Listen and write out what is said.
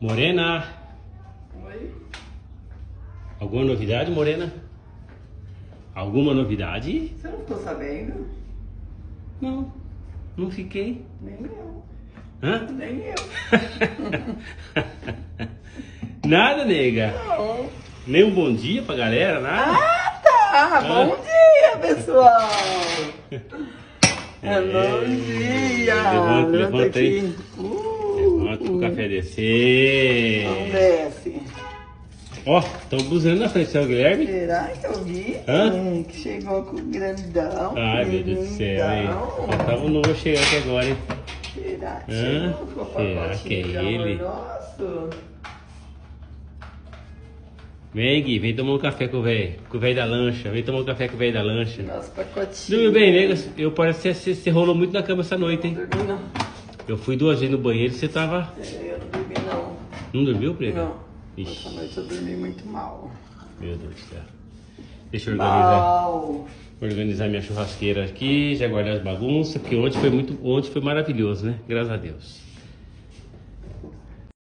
Morena, Oi? alguma novidade, Morena? Alguma novidade? Você não ficou sabendo? Não, não fiquei. Nem eu. Hã? Nem eu. Nada, nega. Não. Nem um bom dia pra galera, nada. Ah, tá. Bom dia, pessoal. É, bom dia. Levanta, levanta aí. aqui. Uh, Levanta pro café descer. Não desce. Ó, estão buzinando na frente do seu Guilherme. Será que eu vi? Hã? Hum, que chegou com o grandão. Ai, meu Deus do céu, hein? Grandão. Faltava um novo chegando aqui agora, hein? Será que Hã? chegou com o Será que é ele? Nosso? Vem, Gui, vem tomar um café com o velho. Com o velho da lancha. Vem tomar um café com o velho da lancha. Nosso pacotinho. Dormiu bem, nega? Eu parece que você, você rolou muito na cama essa noite, hein? Não dormi não. Eu fui duas vezes no banheiro e você tava. É, Eu não dormi não. Não dormiu, prega? Não. Ixi. Essa noite eu dormi muito mal. Meu Deus do céu. Deixa eu organizar, Mal. organizar minha churrasqueira aqui, já guardar as bagunças, porque ontem foi muito. Ontem foi maravilhoso, né? Graças a Deus.